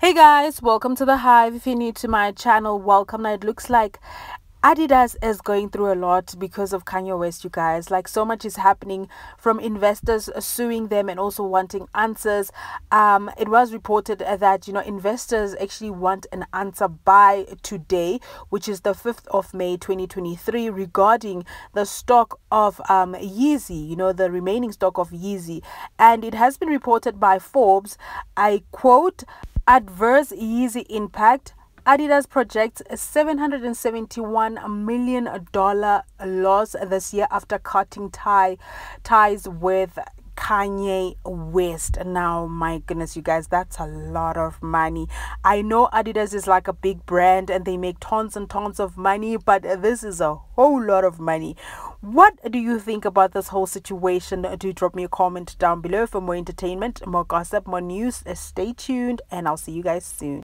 Hey guys, welcome to the Hive. If you're new to my channel, welcome. Now it looks like Adidas is going through a lot because of Kanye West, you guys. Like, so much is happening from investors suing them and also wanting answers. Um, it was reported that, you know, investors actually want an answer by today, which is the 5th of May 2023, regarding the stock of um, Yeezy, you know, the remaining stock of Yeezy. And it has been reported by Forbes, I quote, adverse Yeezy impact Adidas projects a $771 million loss this year after cutting tie, ties with Kanye West. Now, my goodness, you guys, that's a lot of money. I know Adidas is like a big brand and they make tons and tons of money, but this is a whole lot of money. What do you think about this whole situation? Do drop me a comment down below for more entertainment, more gossip, more news. Stay tuned, and I'll see you guys soon.